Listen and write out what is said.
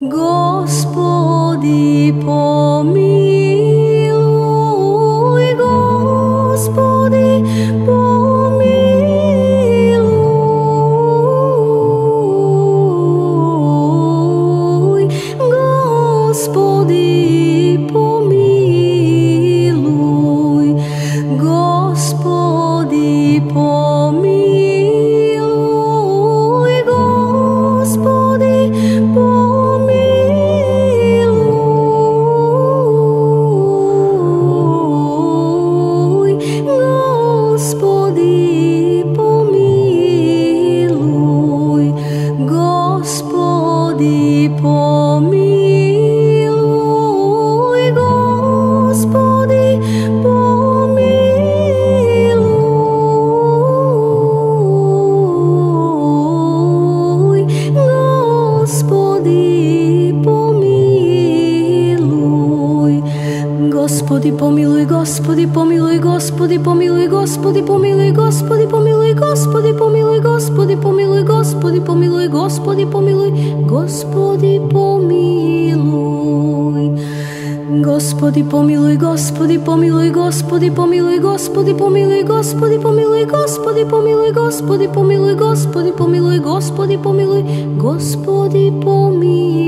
Gospodi pomiluj, Gospodi pomiluj, Gospodi. 波 Gospodi pomiluj, Gospodi pomiluj, Gospodi pomiluj, Gospodi pomiluj, Gospodi pomiluj, Gospodi pomiluj, Gospodi pomiluj, Gospodi pomiluj, Gospodi pomiluj, Gospodi pomiluj. Gospodi pomiluj, Gospodi pomiluj, Gospodi pomiluj, Gospodi pomiluj, Gospodi pomiluj, Gospodi pomiluj, Gospodi pomiluj, Gospodi pomiluj, Gospodi pomiluj, Gospodi pomiluj.